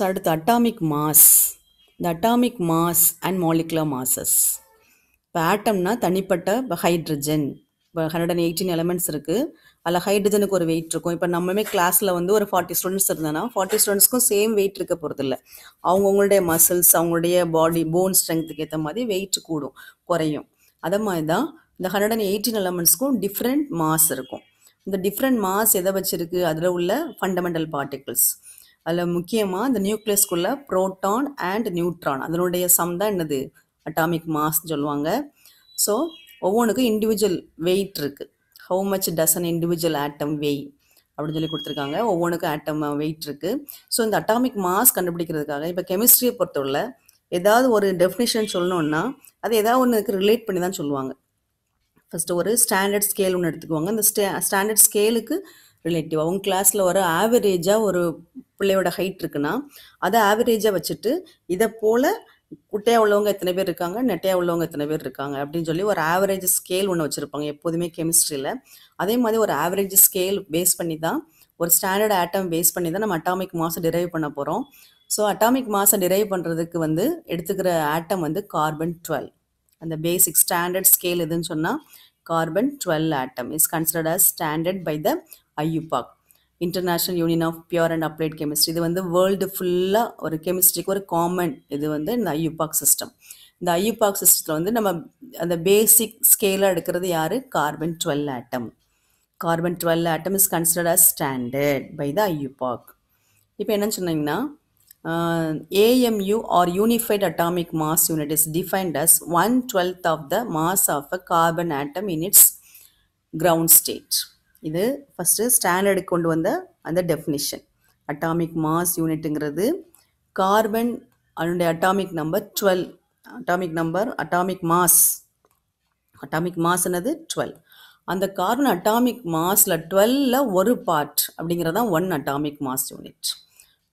So அடுத்து atomic mass இந்த atomic mass and molecular masses இப்போ ஆட்டம்னா தனிப்பட்ட இப்போ ஹைட்ரஜன் இப்போ ஹண்ட்ரட் அண்ட் எயிட்டீன் எலமெண்ட்ஸ் இருக்குது அதில் ஹைட்ரஜனுக்கு ஒரு வெயிட் இருக்கும். இப்போ நம்மளுமே கிளாஸில் வந்து ஒரு ஃபார்ட்டி ஸ்டூடெண்ட்ஸ் இருந்தோன்னா ஃபார்ட்டி ஸ்டூடெண்ட்ஸ்க்கும் சேம் வெயிட் இருக்க போகிறதில்ல அவங்கவுங்களுடைய மசில்ஸ் அவங்களுடைய பாடி போன் ஸ்ட்ரென்த்துக்கு ஏற்ற மாதிரி வெயிட் கூடும் குறையும். அதே மாதிரி தான் இந்த ஹண்ட்ரட் அண்ட் எயிட்டீன் எலமெண்ட்ஸ்க்கும் டிஃப்ரெண்ட் மாஸ் இருக்கும். இந்த டிஃப்ரெண்ட் மாஸ் எதை வச்சுருக்கு? அதில் உள்ள ஃபண்டமெண்டல் பார்ட்டிகிள்ஸ் அதில் முக்கியமாக இந்த நியூக்ளியஸ்குள்ள ப்ரோட்டான் அண்ட் நியூட்ரான். அதனுடைய சம் தான் என்னது? அட்டாமிக் மாஸ் சொல்லுவாங்க. ஸோ ஒவ்வொன்றுக்கும் இண்டிவிஜுவல் வெயிட் இருக்குது how much does an individual atom weigh அப்படின்னு சொல்லி கொடுத்துருக்காங்க. ஒவ்வொன்றுக்கும் ஆட்டம் வெயிட் இருக்குது ஸோ இந்த அட்டாமிக் மாஸ் கண்டுபிடிக்கிறதுக்காக இப்போ கெமிஸ்ட்ரியை பொறுத்தவரை ஏதாவது ஒரு டெஃபினிஷன் சொல்லணுன்னா அது ஏதாவது ஒன்றுக்கு ரிலேட் பண்ணி தான் சொல்லுவாங்க. ஃபஸ்ட்டு ஒரு ஸ்டாண்டர்ட் ஸ்கேல் ஒன்று எடுத்துக்குவாங்க. அந்த ஸ்டே ஸ்டாண்டர்ட் ஸ்கேலுக்கு ரிலேட்டிவ் உங்கள் கிளாஸில் ஒரு ஆவரேஜாக ஒரு பிள்ளையோட ஹைட் இருக்குன்னா அதை ஆவரேஜாக வச்சுட்டு இதை போல் குட்டையாக உள்ளவங்க எத்தனை பேர் இருக்காங்க நெட்டையாக உள்ளவங்க எத்தனை பேர் இருக்காங்க அப்படின்னு சொல்லி ஒரு ஆவரேஜ் ஸ்கேல் ஒன்று வச்சுருப்பாங்க எப்போதுமே கெமிஸ்ட்ரியில் அதே மாதிரி ஒரு ஆவரேஜ் ஸ்கேல் பேஸ் பண்ணி தான் ஒரு ஸ்டாண்டர்ட் ஆட்டம் பேஸ் பண்ணி தான் நம்ம அட்டாமிக் மாஸை டிரைவ் பண்ண போகிறோம் ஸோ அட்டாமிக் மாஸை டிரைவ் பண்ணுறதுக்கு வந்து எடுத்துக்கிற ஆட்டம் வந்து கார்பன் டுவெல் அந்த பேசிக் ஸ்டாண்டர்ட் ஸ்கேல் எதுன்னு சொன்னால் carbon twelve atom is considered as standard by the IUPAC international union of pure and applied chemistry இது வந்து வேர்ல்டு ஃபுல்லாக ஒரு கெமிஸ்ட்ரிக்கு ஒரு காமன் இது வந்து இந்த ஐயூபாக் சிஸ்டம் இந்த ஐயூபாக் சிஸ்டத்தில் வந்து நம்ம அந்த பேசிக் ஸ்கேலாக எடுக்கிறது யார்? Carbon twelve atom carbon twelve atom is considered as standard by the IUPAC இப்போ என்னன்னு சொன்னீங்கன்னா AMU or Unified Atomic Mass Unit is defined as 1 12th of the mass of a carbon atom in its ground state. இது first standard கொண்டு வந்த அந்த definition atomic mass யூனிட்டுங்கிறது carbon அதனுடைய atomic number twelve atomic number atomic mass atomic mass என்னது? Twelve அந்த carbon atomic மாஸில் டுவெல்ல ஒரு பார்ட் அப்படிங்கிறது தான் ஒன் அட்டாமிக் மாஸ் யூனிட்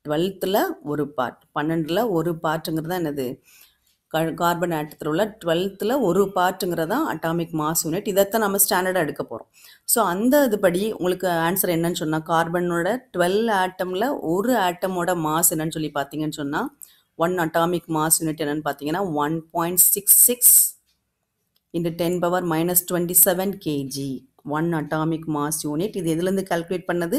டுவெல்த்தில் ஒரு பார்ட் பன்னெண்டில் ஒரு பார்ட்டுங்கிறது தான் என்னது? கார்பன் ஆட்டத்தில் உள்ள டுவெல்த்தில் ஒரு பார்ட்டுங்கிறது தான் அட்டாமிக் மாஸ் யூனிட் இதைத்தான் நம்ம ஸ்டாண்டர்டாக எடுக்க போகிறோம் ஸோ அந்த இதுபடி உங்களுக்கு ஆன்சர் என்னன்னு சொன்னால் கார்பனோட டுவெல் ஆட்டமில் ஒரு ஆட்டமோட மாஸ் என்னன்னு சொல்லி பார்த்தீங்கன்னு சொன்னால் ஒன் அட்டாமிக் மாஸ் யூனிட் என்னன்னு பார்த்தீங்கன்னா one point six six into ten power minus twenty seven KG one atomic mass unit இது எதுலேருந்து கால்குலேட் பண்ணது?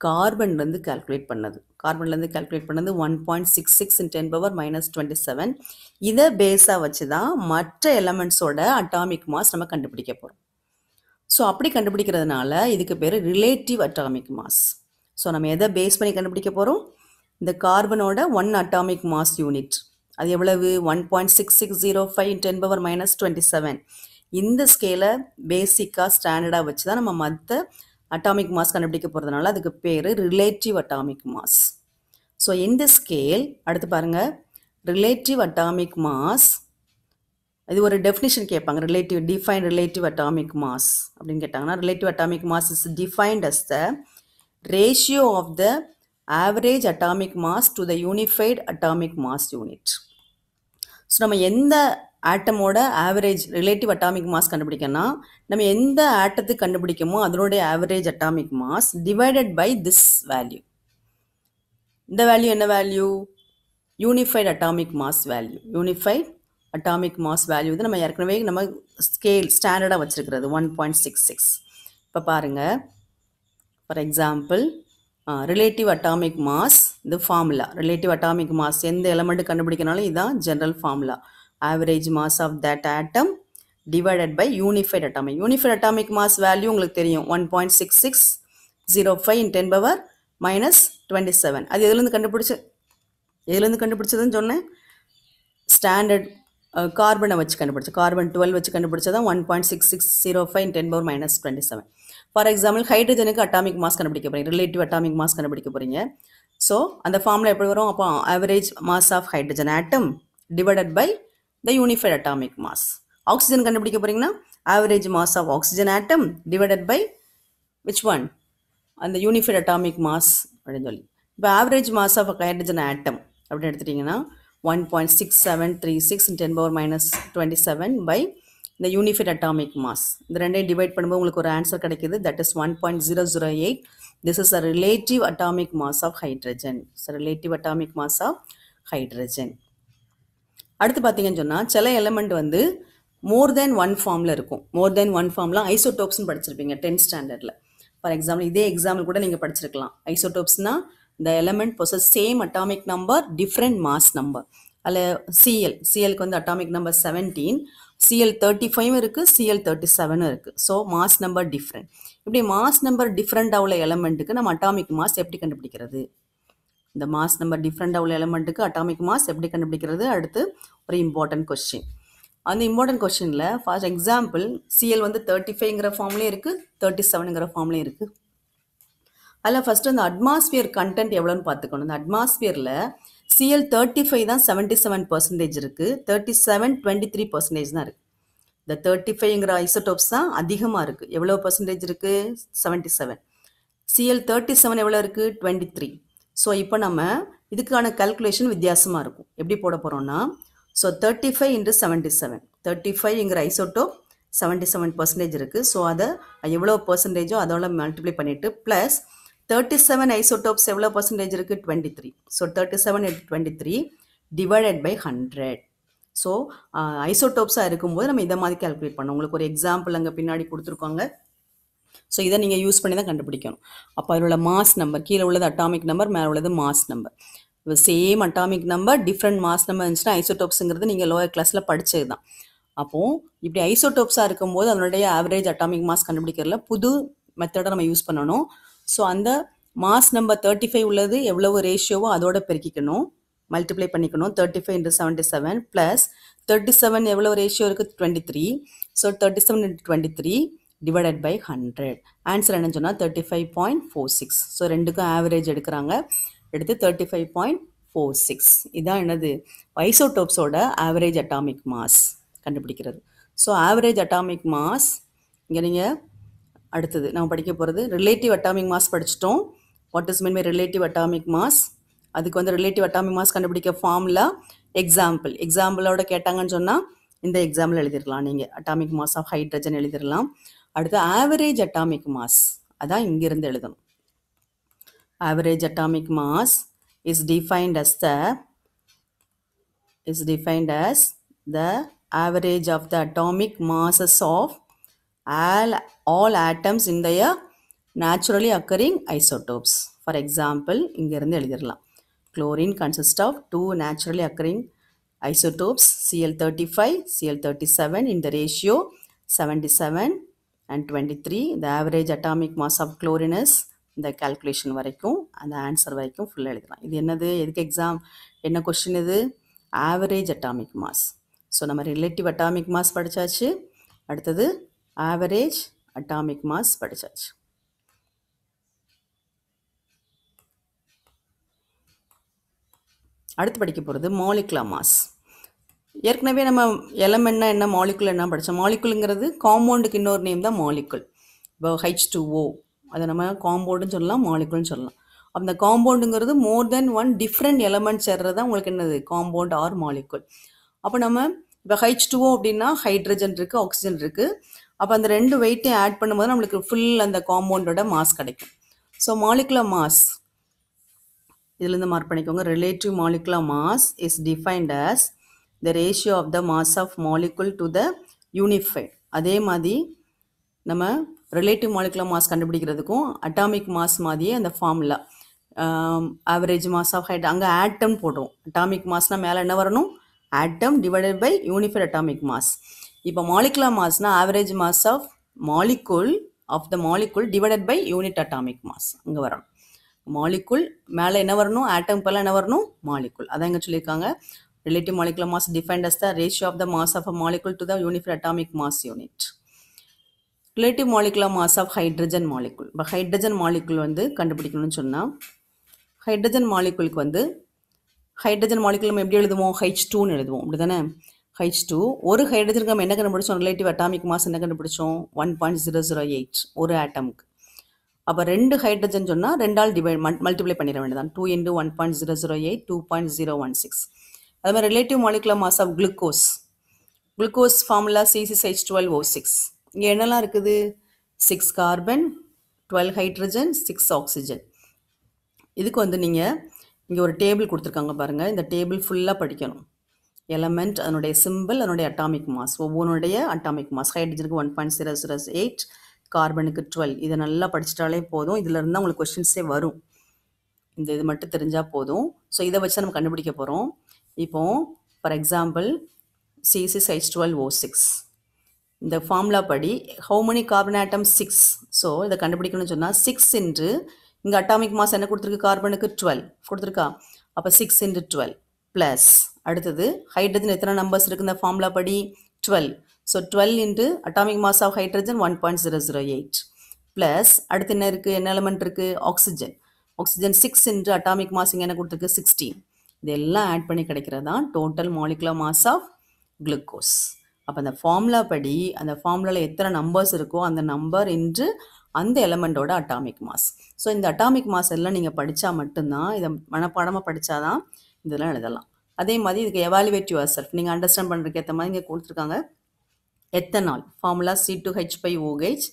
கார்பன்லேருந்து கால்குலேட் பண்ணது. கார்பன்லேருந்து கால்குலேட் பண்ணது one point six six in ten power minus twenty seven இதை பேஸாக வச்சு தான் மற்ற எலமெண்ட்ஸோட அட்டாமிக் மாஸ் நம்ம கண்டுபிடிக்க போகிறோம் ஸோ அப்படி கண்டுபிடிக்கிறதுனால இதுக்கு பேர் ரிலேட்டிவ் அட்டாமிக் மாஸ் ஸோ நம்ம எதை பேஸ் பண்ணி கண்டுபிடிக்க போகிறோம் இந்த கார்பனோட ஒன் அட்டாமிக் மாஸ் யூனிட் அது எவ்வளவு? One point six six zero five ten power minus twenty seven இந்த ஸ்கேலை பேசிக்காக ஸ்டாண்டர்டாக வச்சு தான் நம்ம மற்ற அட்டாமிக் மாஸ் கண்டுபிடிக்க போகிறதுனால அதுக்கு பேர் ரிலேட்டிவ் அட்டாமிக் மாஸ் ஸோ இந்த ஸ்கேல் அடுத்து பாருங்கள் ரிலேட்டிவ் அட்டாமிக் மாஸ் இது ஒரு டெஃபினிஷன் கேட்பாங்க. Relative define relative atomic mass அப்படின்னு கேட்டாங்கன்னா relative atomic mass is defined as the ratio of the average atomic mass to the unified atomic mass unit so நம்ம எந்த ஆட்டமோட ஆவரேஜ் ரிலேட்டிவ் அட்டாமிக் மாஸ் கண்டுபிடிக்கணும்னா நம்ம எந்த ஆட்டத்துக்கு கண்டுபிடிக்கமோ அதனுடைய average atomic mass divided by this value இந்த வேல்யூ என்ன value unified atomic mass value unified atomic mass value வந்து நம்ம ஏற்கனவே நம்ம ஸ்கேல் ஸ்டாண்டர்டாக வச்சுருக்கிறது ஒன் பாயிண்ட் சிக்ஸ் சிக்ஸ் இப்போ பாருங்கள் for example relative atomic mass இது ஃபார்முலா ரிலேட்டிவ் அட்டாமிக் மாஸ் எந்த எலமெண்ட்டு கண்டுபிடிக்கனாலும் இதுதான் general formula average mass of that atom divided by unified atomic unified atomic mass value உங்களுக்கு தெரியும். One point six six zero five in ten power minus twenty seven அது எதுலேருந்து கண்டுபிடிச்சி? எதுலேருந்து கண்டுபிடிச்சதுன்னு சொன்னேன்? ஸ்டாண்டர்ட் கார்பனை வச்சு கண்டுபிடிச்ச. கார்பன் டுவெல் வச்சு கண்டுபிடிச்சதான் one point six six zero five ten power minus twenty seven for example ஹைட்ரஜனுக்கு atomic mass கண்டுபிடிக்க போகிறீங்க ரிலேட்டிவ் அட்டாமிக் மாஸ் கண்டுபிடிக்க போகிறீங்க ஸோ அந்த ஃபார்மில் எப்படி வரும்? அப்போ average mass of hydrogen atom divided by the unified atomic mass oxygen கண்டுபிடிக்க போகிறீங்கன்னா average mass of oxygen atom divided by which one அந்த யூனிஃபைட் அட்டாமிக் மாஸ் அப்படின்னு சொல்லி. இப்போ average mass of hydrogen atom அப்படின்னு எடுத்துட்டிங்கன்னா one point six seven three six ten power minus twenty seven by இந்த unified atomic mass இந்த ரெண்டையும் divide பண்ணும்போது உங்களுக்கு ஒரு ஆன்சர் கிடைக்குது. That is one point zero zero eight this is a relative atomic mass of hydrogen relative atomic mass of hydrogen அடுத்து பார்த்தீங்கன்னு சொன்னால் சில எலமெண்ட் வந்து மோர் தென் ஒன் ஃபார்மில் இருக்கும். மோர் தென் ஒன் ஃபார்ம்லாம் ஐசோடோப்ஸ்னு படிச்சிருப்பீங்க டென்த் ஸ்டாண்டர்டில் ஃபார் எக்ஸாம்பிள் இதே எக்ஸாம்பிள் கூட நீங்கள் படிச்சிருக்கலாம். ஐசோடோப்ஸ்னால் இந்த element possess same atomic number different mass number அதில் சிஎல் சிஎலுக்கு வந்து atomic number seventeen CL thirty five இருக்குது சிஎல் தேர்ட்டி செவனும் இருக்குது ஸோ மாஸ் நம்பர் டிஃப்ரெண்ட் இப்படி மாஸ் நம்பர் டிஃப்ரெண்ட் உள்ள எலமெண்ட்டுக்கு நம்ம அட்டாமிக் மாஸ் எப்படி கண்டுபிடிக்கிறது? இந்த மாஸ் நம்பர் டிஃப்ரெண்டாக உள்ள எலமெண்ட்டுக்கு அட்டாமிக் மாஸ் எப்படி கண்டுபிடிக்கிறது? அடுத்து ஒரு இம்பார்ட்டன்ட் கொஸ்டின் அந்த இம்பார்ட்டன்ட் கொஸ்டினில் ஃபார் எக்ஸாம்பிள் சிஎல் வந்து தேர்ட்டி ஃபைவ்ங்கிற ஃபார்ம்லேயும் இருக்குது தேர்ட்டி செவனுங்கிற ஃபார்ம்லேயும் இருக்குது அதில் ஃபஸ்ட்டு அந்த அட்மாஸ்பியர் கண்டென்ட் எவ்வளோன்னு பார்த்துக்கணும். இந்த அட்மாஸ்பியரில் சிஎல் தேர்ட்டி ஃபைவ் தான் செவன்ட்டி செவன் பர்சன்டேஜ் இருக்குது thirty seven twenty three percentage தான் இருக்குது இந்த தேர்ட்டி ஃபைவ்ங்கிற ஐசோடோப்ஸ் தான் அதிகமாக இருக்குது எவ்வளோ பர்சன்டேஜ் இருக்குது seventy seven CL thirty seven எவ்வளோ இருக்குது டுவெண்ட்டி த்ரீ ஸோ இப்போ நம்ம இதுக்கான கல்குலேஷன் வித்தியாசமாக இருக்கும். எப்படி போட போகிறோம்னா so thirty five into seventy seven thirty ஃபைவ்ங்கிற isotope seventy seven percentage இருக்குது ஸோ அதை எவ்வளோ பர்சன்டேஜோ அதோட மல்டிப்ளை பண்ணிவிட்டு ப்ளஸ் தேர்ட்டி செவன் ஐசோட்டோப்ஸ் எவ்வளோ பர்சன்டேஜ் இருக்குது twenty three so thirty seven Ed twenty three divided by hundred so ஐசோட்டோப்ஸாக இருக்கும்போது நம்ம இதை மாதிரி கால்குலேட் பண்ணோம் உங்களுக்கு ஒரு எக்ஸாம்பிள் அங்கே பின்னாடி கொடுத்துருக்காங்க. ஸோ இதை நீங்கள் யூஸ் பண்ணி தான் கண்டுபிடிக்கணும். அப்போ அதில் உள்ள மாஸ் நம்பர் கீழே உள்ளது அட்டாமிக் நம்பர் மேலே உள்ளது mass number same atomic number different mass number இருந்துச்சுன்னா ஐசோடோப்ஸுங்கிறது நீங்கள் லோயர் கிளாஸில் படித்தது தான். அப்போது இப்படி ஐசோடோப்ஸாக இருக்கும்போது அதனுடைய ஆவரேஜ் அட்டாமிக் மாஸ் கண்டுபிடிக்கிறதுல புது மெத்தடை நம்ம யூஸ் பண்ணணும். ஸோ அந்த மாஸ் நம்பர் தேர்ட்டி ஃபைவ் உள்ளது எவ்வளவு ரேஷியோவோ அதோட பெருக்கிக்கணும். மல்டிப்ளை பண்ணிக்கணும். Thirty five into seventy seven plus thirty seven எவ்வளோ ரேஷியோ இருக்குது twenty three so thirty seven into twenty three divided by hundred answer என்னன்னு சொன்னால் thirty five point four six so ரெண்டுக்கும் ஆவரேஜ் எடுக்கிறாங்க. எடுத்து thirty five point four six இதான் என்னது? ஐசோடோப்ஸோட ஆவரேஜ் அட்டாமிக் மாஸ் கண்டுபிடிக்கிறது. ஸோ ஆவரேஜ் அட்டாமிக் மாஸ் இங்கே நீங்கள் அடுத்தது நம்ம படிக்க போகிறது relative atomic mass படிச்சிட்டோம். What is mean by relative atomic mass அதுக்கு வந்து ரிலேட்டிவ் அட்டாமிக் மாஸ் கண்டுபிடிக்க ஃபார்முலா எக்ஸாம்பிள் எக்ஸாம்பிளோட கேட்டாங்கன்னு சொன்னால் இந்த எக்ஸாம்பிள் எழுதிடலாம் நீங்கள் அட்டாமிக் மாஸ் ஆஃப் ஹைட்ரஜன் எழுதிடலாம் அடுத்து ஆவரேஜ் அட்டாமிக் மாஸ் அதான் இங்கிருந்து எழுதணும் average atomic mass is defined as the is defined as the average of the atomic masses of all, all atoms in their naturally occurring isotopes. For example, இங்கிருந்து எழுதிடலாம் chlorine consists of two naturally occurring isotopes Cl35, Cl37 in the ratio 77 and 23. The average atomic mass of chlorine is இந்த calculation வரைக்கும் அந்த answer வரைக்கும் ஃபுல்லாக எழுதலாம். இது என்னது? எதுக்கு எக்ஸாம் என்ன கொஷின் இது? ஆவரேஜ் அட்டாமிக் மாஸ் ஸோ நம்ம ரிலேட்டிவ் அட்டாமிக் மாஸ் படித்தாச்சு அடுத்தது ஆவரேஜ் அட்டாமிக் மாஸ் படித்தாச்சு அடுத்து படிக்க போகிறது மாலிகுலா மாஸ் ஏற்கனவே நம்ம எலமெண்ட்னா என்ன மாலிகுல் என்ன படித்தோம் மாலிகுலுங்கிறது காம்பவுண்டுக்கு இன்னொரு நேம் தான் மாலிகுல் இப்போ ஹெச் டூ ஓ அதை நம்ம காம்பவுண்டுன்னு சொல்லலாம் மாலிகுல்னு சொல்லலாம். அந்த காம்பவுண்டுங்கிறது more than one different element சேர்றது தான் உங்களுக்கு என்னது? காம்பவுண்ட் ஆர் மாலிகுல் அப்போ நம்ம இப்போ ஹெச் டூஓ அப்படின்னா ஹைட்ரஜன் இருக்குது ஆக்சிஜன் இருக்குது அப்போ அந்த ரெண்டு வெயிட்டையும் ஆட் பண்ணும்போது நம்மளுக்கு ஃபுல் அந்த காம்பவுண்டோட மாஸ் கிடைக்கும். ஸோ மாலிகுலர் மாஸ் இதுலேருந்து மார்க் பண்ணிக்கோங்க. Relative molecular mass is defined as the ratio of the mass of molecule to the unified அதே மாதிரி நம்ம ரிலேட்டிவ் மாலிகுலர் மாஸ் கண்டுபிடிக்கிறதுக்கும் அட்டாமிக் மாஸ் மாதிரியே அந்த ஃபார்முலா ஆவரேஜ் மாஸ் ஆஃப் ஹைட் அங்கே ஆட்டம் போடுறோம். அட்டாமிக் மாஸ்னால் மேலே என்ன வரணும்? Atom divided by unified atomic mass இப்போ molecular மாஸ்னால் average mass of molecule of the molecule divided by unit atomic mass அங்கே வரணும். மாலிகுல் மேலே என்ன வரணும்? ஆட்டம் பல என்ன வரணும்? மாலிகுல் அதான் இங்கே சொல்லியிருக்காங்க. Relative molecular mass defined as the ratio of the mass of a molecule to the unified atomic mass unit relative molecular mass of hydrogen molecule இப்போ ஹைட்ரஜன் மாலிகுல் வந்து கண்டுபிடிக்கணும்னு சொன்னால் ஹைட்ரஜன் மாலிகுலுக்கு வந்து ஹைட்ரஜன் மாலிகுல் நம்ம எப்படி எழுதுவோம்? ஹைச் டூன்னு எழுதுவோம். அப்படி தானே ஹைச் டூ ஒரு ஹைட்ரஜனுக்கு நம்ம என்ன கண்டுபிடிச்சோம்? ரிலேட்டிவ் அட்டாமிக் மாஸ் என்ன கண்டுபிடிச்சோம்? One point zero zero eight ஒரு ஆட்டமுக்கு அப்போ ரெண்டு ஹைட்ரஜன் சொன்னால் ரெண்டால் டிவைட் மல்டிப்ளை பண்ணிட வேண்டியதான் two into one point zero zero eight two point zero one six அது மாதிரி relative molecular mass of glucose glucose formula சிசிஸ் H twelve O six இங்கே என்னெல்லாம் இருக்குது? Six carbon twelve hydrogen six oxygen இதுக்கு வந்து நீங்கள் இங்கே ஒரு டேபிள் கொடுத்துருக்காங்க பாருங்கள் இந்த டேபிள் ஃபுல்லாக படிக்கணும். எலமெண்ட் அதனுடைய சிம்பிள் அதனுடைய அட்டாமிக் மாஸ் ஒவ்வொன்றுடைய atomic mass ஹைட்ரஜனுக்கு one point zero zero eight கார்பனுக்கு twelve இதை நல்லா படிச்சிட்டாலே போதும். இதில் இருந்தால் உங்களுக்கு கொஷின்ஸே வரும். இந்த இது மட்டும் தெரிஞ்சால் போதும். ஸோ இதை வச்சு நம்ம கண்டுபிடிக்க போகிறோம் இப்போ ஃபார் எக்ஸாம்பிள் சிசிஸ் ஹெச் டுவெல் ஓ சிக்ஸ் இந்த ஃபார்முலா படி how many carbon atom six so இதை கண்டுபிடிக்கணும்னு சொன்னால் சிக்ஸ் இன்று இங்கே அட்டாமிக் மாஸ் என்ன கொடுத்துருக்கு? கார்பனுக்கு டுவெல் கொடுத்துருக்கா? அப்போ சிக்ஸ் இன்ட்டு டுவெல் ப்ளஸ் அடுத்தது ஹைட்ரஜன் எத்தனை நம்பர்ஸ் இருக்குது இந்த ஃபார்முலா படி twelve so twelve into atomic mass of hydrogen one point zero zero eight plus அடுத்து என்ன இருக்குது என்ன எலமெண்ட் இருக்குது oxygen oxygen six into atomic mass இங்கே என்ன கொடுத்துருக்கு? சிக்ஸ்டீன் இதெல்லாம் ஆட் பண்ணி கிடைக்கிறது தான் total molecular mass of glucose அப்போ அந்த ஃபார்முலா படி அந்த ஃபார்முலாவில் எத்தனை நம்பர்ஸ் இருக்கோ அந்த நம்பர் இன்று அந்த எலமெண்ட்டோட அட்டாமிக் மாஸ் ஸோ இந்த அட்டாமிக் மாஸ் எல்லாம் நீங்கள் படித்தா மட்டும்தான் இதை மனப்பாடமாக படித்தா தான் இதெல்லாம் எழுதலாம். அதே மாதிரி இதுக்கு எவாலுவேட் யுவர் செல்ஃப் நீங்கள் அண்டர்ஸ்டாண்ட் பண்ணுறதுக்கு ஏற்ற மாதிரி இங்கே கொடுத்துருக்காங்க. Ethanol? Formula C two H five OH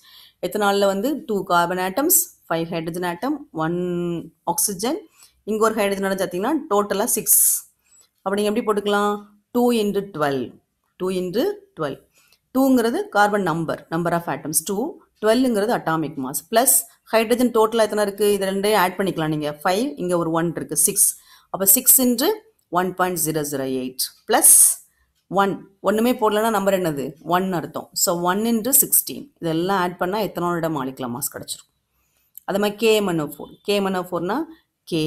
எத்தனாலில் வந்து two carbon atoms five hydrogen atom one oxygen இங்கே ஒரு ஹைட்ரஜன் ஆட்டம் பார்த்தீங்கன்னா டோட்டலாக சிக்ஸ் அப்படி நீங்கள் எப்படி போட்டுக்கலாம்? Two into twelve two into twelve டூங்கிறது carbon number number of atoms two டுவெல்லுங்கிறது atomic mass plus hydrogen டோட்டலாக எத்தனை இருக்குது இது ரெண்டையும் ஆட் பண்ணிக்கலாம் நீங்கள் ஃபைவ் இங்கே ஒரு ஒன் இருக்குது சிக்ஸ் அப்போ six into one point zero zero eight plus one ஒன்றுமே போடலன்னா நம்பர் என்னது? ஒன் அர்த்தம். ஸோ ஒன் இன்ட்டு சிக்ஸ்டீன் இதெல்லாம் ஆட் பண்ணால் எத்தனோட மாலிகுலர் மாஸ் கிடச்சிரும். அது மாதிரி கேஎம்என்ஓ ஃபோர் கேஎம்என்ஓ ஃபோர்னால் கே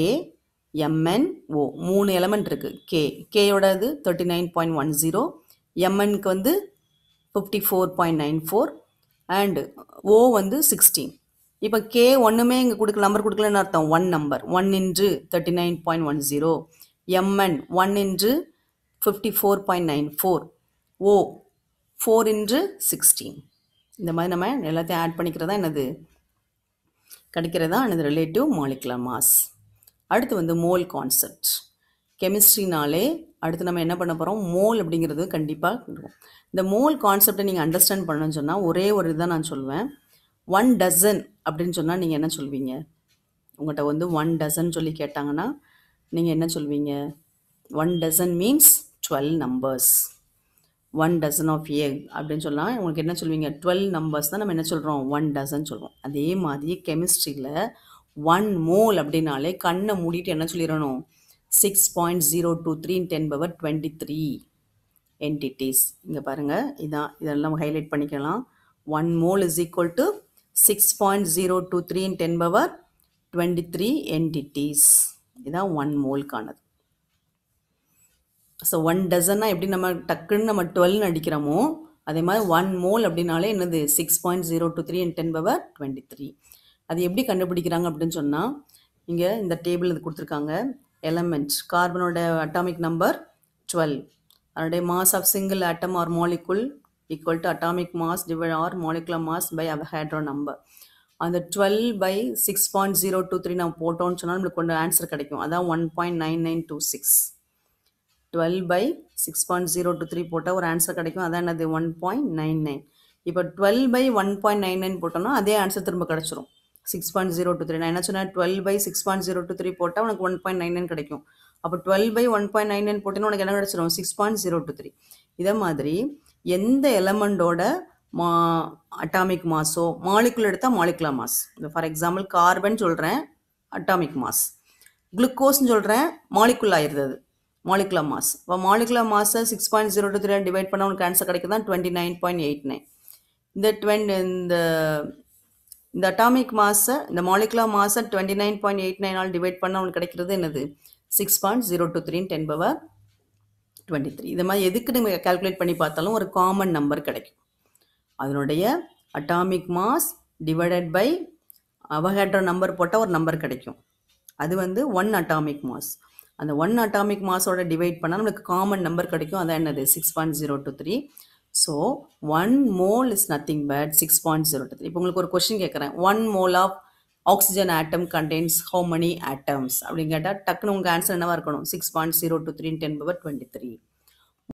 எம்என்ஓ மூணு எலமெண்ட் இருக்குது கே கேயோட இது thirty nine point one zero எம்என்க்கு வந்து fifty four point nine four and O வந்து சிக்ஸ்டீன் இப்போ கே ஒன்றுமே இங்கே கொடுக்கல நம்பர் கொடுக்கலன்னு அர்த்தம். One number one into thirty nine point one zero MN one into fifty four point nine four O four into sixteen இந்த மாதிரி நம்ம எல்லாத்தையும் ஆட் பண்ணிக்கிறதா என்னது? கிடைக்கிறதா எனது ரிலேட்டிவ் மாலிகுலர் மாஸ் அடுத்து வந்து மோல் கான்செப்ட் கெமிஸ்ட்ரினாலே அடுத்து நம்ம என்ன பண்ண போகிறோம் மோல் அப்படிங்கிறது கண்டிப்பாக இருக்கும் இந்த மோல் கான்செப்டை நீங்கள் அண்டர்ஸ்டாண்ட் பண்ணணும்னு சொன்னால் ஒரே ஒரு இதுதான் நான் சொல்லுவேன். ஒன் டசன் அப்படின்னு சொன்னால் நீங்கள் என்ன சொல்வீங்க? உங்கள்கிட்ட வந்து ஒன் டசன் சொல்லி கேட்டாங்கன்னா நீங்கள் என்ன சொல்வீங்க? One dozen means twelve numbers one dozen of A அப்படின்னு சொன்னால் உங்களுக்கு என்ன சொல்வீங்க? டுவெல் நம்பர்ஸ் தான் நம்ம என்ன சொல்கிறோம் ஒன் டசன் சொல்கிறோம் அதே மாதிரி கெமிஸ்ட்ரியில் ஒன் மோல் அப்படின்னாலே கண்ணை மூடிட்டு என்ன சொல்லிடணும்? Six point zero two three ten power twenty three entities இங்கே பாருங்கள் இதான் இதெல்லாம் ஹைலைட் பண்ணிக்கலாம். One mole is equal to six point zero two three ten power twenty three entities இதான் ஒன் மோல்கானது ஸோ ஒன் டசன்னா எப்படி நம்ம டக்குன்னு நம்ம டுவெல்னு அடிக்கிறோமோ அதே மாதிரி ஒன் மோல் அப்படின்னாலே என்னது? Six point zero two three and ten power twenty three அது எப்படி கண்டுபிடிக்கிறாங்க அப்படின்னு சொன்னால் இங்கே இந்த டேபிள் இது கொடுத்துருக்காங்க. எலமெண்ட் கார்பனோட அட்டாமிக் நம்பர் டுவெல் அதனுடைய mass of single atom or molecule equal to atomic mass divide or molecular mass by Avogadro number அந்த twelve by six point zero two three நம்ம போட்டோம்னு சொன்னால் நம்மளுக்கு கொஞ்சம் ஆன்சர் கிடைக்கும். அதான் one point nine nine two six twelve by six point zero two three போட்டால் ஒரு ஆன்சர் கிடைக்கும். அதான் என்னது? ஒன் பாயிண்ட் நைன் நைன் இப்போ twelve by one point nine nine போட்டோம்னா அதே ஆன்சர் திரும்ப கிடச்சிரும். Six point zero two three நான் என்ன சொன்னேன்? Twelve by six point zero two three போட்டால் உனக்கு ஒன் பாயிண்ட் நைன் நைன் கிடைக்கும். அப்போ twelve by one point nine nine போட்டீங்கன்னா உனக்கு என்ன கிடச்சிரும்? Six point zero two three இதே மாதிரி எந்த எலமெண்டோட மா அட்டாமிக் மாஸோ மாலிகுல் எடுத்தால் molecular mass for example carbon சொல்கிறேன் அட்டாமிக் மாஸ் குளுக்கோஸ்னு சொல்கிறேன் மாலிகுல் ஆயிருது அது மாலிகுலா மாஸ் இப்போ molecular மாஸை six point zero two three divide பண்ணால் உனக்கு answer கிடைக்குதான் twenty nine point eight nine இந்த டுவெண்ட் இந்த இந்த அட்டாமிக் மாஸை இந்த மாலிகுலா மாஸை டுவெண்ட்டி நைன் பாயிண்ட் எயிட் நைனால் டிவைட் பண்ணால் உனக்கு கிடைக்கிறது என்னது? Six point zero two three ten power twenty three இது மாதிரி எதுக்கு நம்ம கால்குலேட் பண்ணி பார்த்தாலும் ஒரு காமன் நம்பர் கிடைக்கும். அதனுடைய atomic mass divided by Avogadro number போட்டால் ஒரு நம்பர் கிடைக்கும். அது வந்து ஒன் அட்டாமிக் மாஸ் அந்த ஒன் அட்டாமிக் மாஸோட டிவைட் பண்ணால் நம்மளுக்கு காமன் நம்பர் கிடைக்கும். அதான் என்னது? Six point zero two three so one mole is nothing but six point zero two three இப்போ உங்களுக்கு ஒரு கொஸ்டின் கேட்குறேன் one mole of oxygen atom contains how many atoms அப்படின்னு கேட்டால் டக்குன்னு உங்கள் ஆன்சர் என்னவா இருக்கணும்? Six point zero two three ten power twenty three